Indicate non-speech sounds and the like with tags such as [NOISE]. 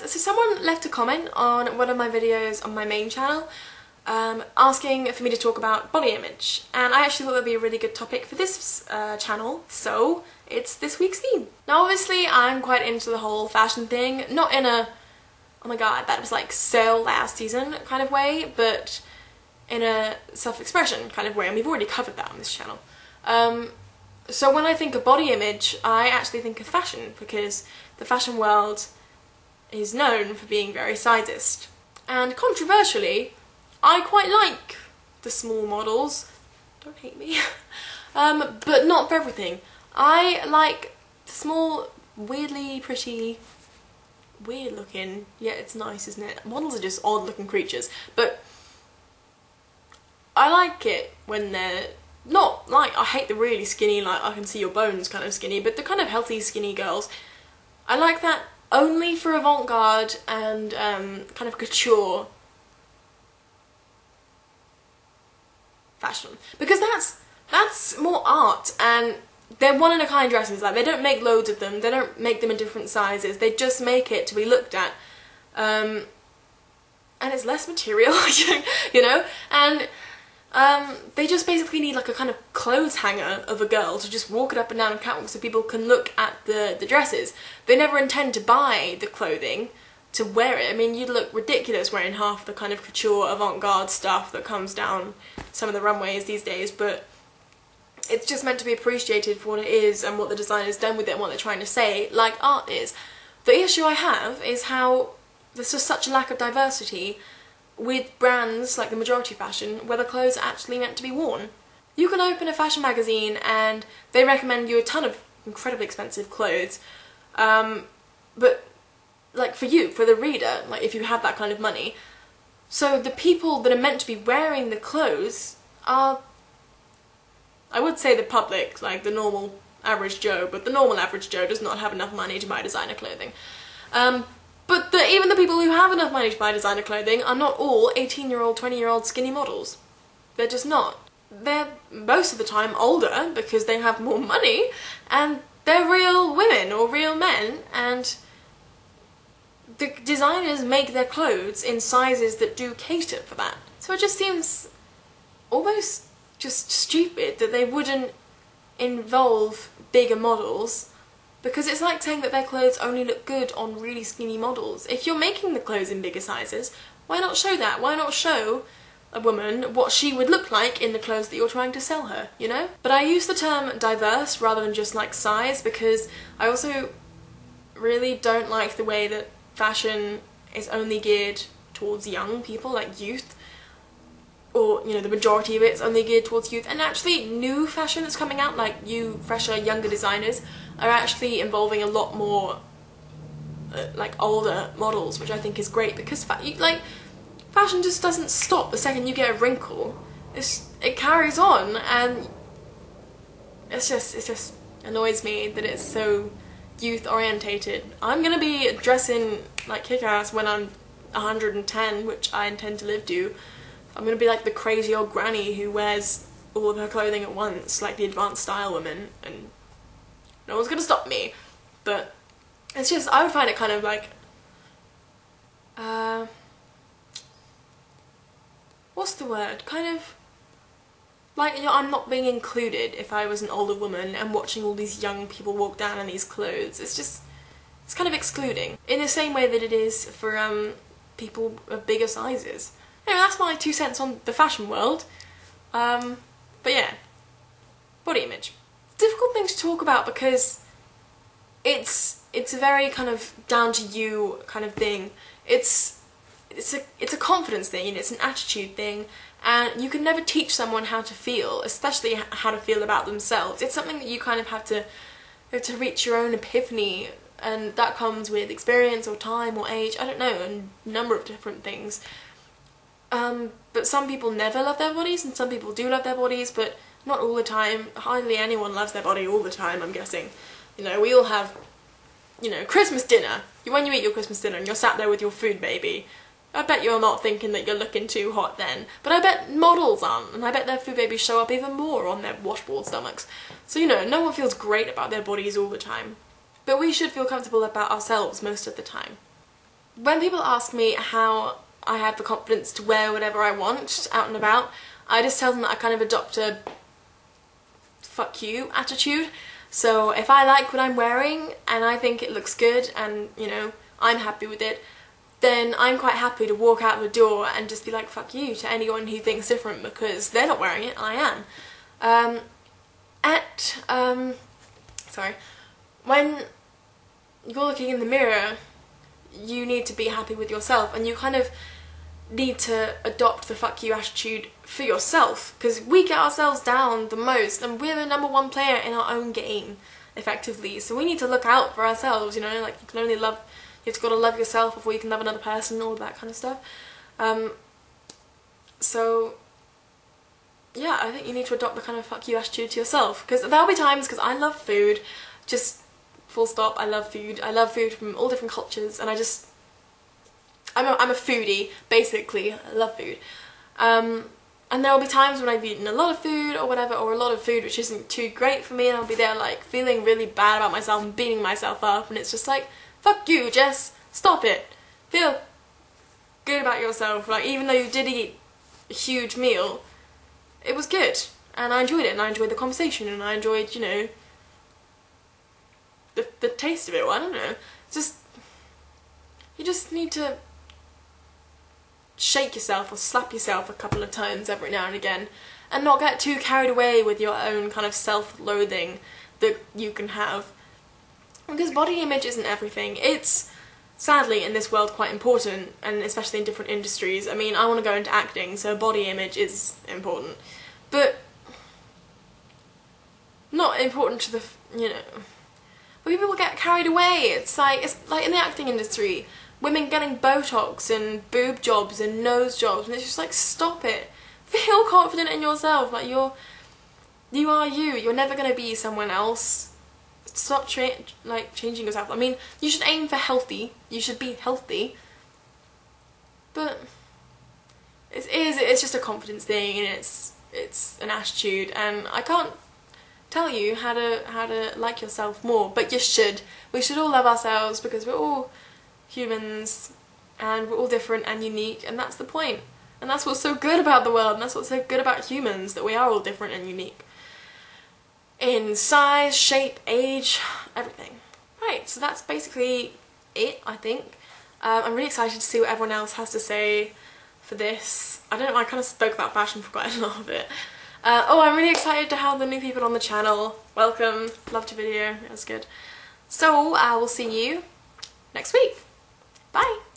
guys, so someone left a comment on one of my videos on my main channel um, asking for me to talk about body image and I actually thought that would be a really good topic for this uh, channel so it's this week's theme. Now obviously I'm quite into the whole fashion thing, not in a oh my god that was like so last season kind of way but in a self-expression kind of way and we've already covered that on this channel. Um, so when I think of body image I actually think of fashion because the fashion world is known for being very sizist and controversially I quite like the small models. Don't hate me. [LAUGHS] um, but not for everything. I like the small, weirdly pretty, weird looking, yeah it's nice isn't it? Models are just odd looking creatures, but I like it when they're not like, I hate the really skinny, like I can see your bones kind of skinny, but the kind of healthy skinny girls. I like that only for avant-garde and um, kind of couture fashion. Because that's that's more art and they're one in a kind dresses. Like they don't make loads of them. They don't make them in different sizes. They just make it to be looked at. Um, and it's less material [LAUGHS] you know? And um, they just basically need like a kind of clothes hanger of a girl to just walk it up and down a catwalk so people can look at the, the dresses. They never intend to buy the clothing to wear it. I mean, you'd look ridiculous wearing half the kind of couture avant-garde stuff that comes down some of the runways these days, but it's just meant to be appreciated for what it is and what the designer's done with it and what they're trying to say, like art is. The issue I have is how there's just such a lack of diversity with brands like the majority fashion where the clothes are actually meant to be worn. You can open a fashion magazine and they recommend you a ton of incredibly expensive clothes, um, but like for you, for the reader, like if you have that kind of money. So the people that are meant to be wearing the clothes are, I would say the public, like the normal average Joe, but the normal average Joe does not have enough money to buy designer clothing. Um, but even the people who have enough money to buy designer clothing are not all 18 year old, 20 year old skinny models. They're just not. They're most of the time older because they have more money and they're real women or real men and the designers make their clothes in sizes that do cater for that. So it just seems almost just stupid that they wouldn't involve bigger models because it's like saying that their clothes only look good on really skinny models. If you're making the clothes in bigger sizes, why not show that? Why not show a woman what she would look like in the clothes that you're trying to sell her, you know? But I use the term diverse rather than just like size because I also really don't like the way that fashion is only geared towards young people, like youth, or you know the majority of it is only geared towards youth and actually new fashion that's coming out like new fresher younger designers are actually involving a lot more uh, like older models which I think is great because fa like fashion just doesn't stop the second you get a wrinkle it's, it carries on and it's just it just annoys me that it's so youth orientated. I'm gonna be dressing like kick-ass when I'm 110, which I intend to live to. I'm gonna be like the crazy old granny who wears all of her clothing at once, like the advanced style woman, and no one's gonna stop me. But it's just, I would find it kind of like, uh, what's the word? Kind of like, you know, I'm not being included if I was an older woman and watching all these young people walk down in these clothes. It's just, it's kind of excluding. In the same way that it is for um, people of bigger sizes. Anyway, that's my two cents on the fashion world. Um, but yeah, body image. Difficult thing to talk about because it's it's a very kind of down to you kind of thing. It's it's a it's a confidence thing it's an attitude thing and you can never teach someone how to feel, especially how to feel about themselves. It's something that you kind of have to have to reach your own epiphany and that comes with experience or time or age, I don't know, a number of different things. Um, but some people never love their bodies and some people do love their bodies, but not all the time. Hardly anyone loves their body all the time, I'm guessing. You know, we all have, you know, Christmas dinner. When you eat your Christmas dinner and you're sat there with your food baby, I bet you're not thinking that you're looking too hot then. But I bet models aren't, and I bet their food babies show up even more on their washboard stomachs. So you know, no one feels great about their bodies all the time. But we should feel comfortable about ourselves most of the time. when people ask me how I have the confidence to wear whatever I want out and about, I just tell them that I kind of adopt a fuck you attitude. So if I like what I'm wearing and I think it looks good and, you know, I'm happy with it, then I'm quite happy to walk out the door and just be like, fuck you to anyone who thinks different because they're not wearing it, I am. Um, at, um, sorry, when you're looking in the mirror, you need to be happy with yourself and you kind of need to adopt the fuck you attitude for yourself. Because we get ourselves down the most and we're the number one player in our own game effectively. So we need to look out for ourselves you know like you can only love you've got to love yourself before you can love another person all that kind of stuff. Um, so yeah I think you need to adopt the kind of fuck you attitude to yourself. Because there'll be times because I love food just full stop I love food. I love food from all different cultures and I just I'm a, I'm a foodie, basically. I love food. Um, and there will be times when I've eaten a lot of food or whatever, or a lot of food which isn't too great for me, and I'll be there like feeling really bad about myself and beating myself up, and it's just like, fuck you, Jess, stop it. Feel good about yourself. Like, even though you did eat a huge meal, it was good. And I enjoyed it, and I enjoyed the conversation, and I enjoyed, you know, the, the taste of it. Well, I don't know. It's Just, you just need to shake yourself or slap yourself a couple of times every now and again and not get too carried away with your own kind of self-loathing that you can have. Because body image isn't everything. It's sadly in this world quite important and especially in different industries. I mean, I want to go into acting, so body image is important. But not important to the, you know, but people get carried away. It's like, it's like in the acting industry, women getting Botox and boob jobs and nose jobs and it's just like stop it. [LAUGHS] Feel confident in yourself. Like you're you are you. You're never gonna be someone else. Stop tra like changing yourself. I mean, you should aim for healthy. You should be healthy. But it is it's just a confidence thing and it's it's an attitude and I can't tell you how to how to like yourself more, but you should. We should all love ourselves because we're all humans and we're all different and unique and that's the point. And that's what's so good about the world and that's what's so good about humans, that we are all different and unique. In size, shape, age, everything. Right, so that's basically it, I think. Um, I'm really excited to see what everyone else has to say for this. I don't know, I kind of spoke about fashion for quite [LAUGHS] a lot of it. Uh, oh, I'm really excited to have the new people on the channel. Welcome, loved your video, it was good. So, I will see you next week. Bye.